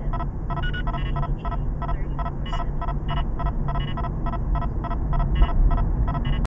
lesson.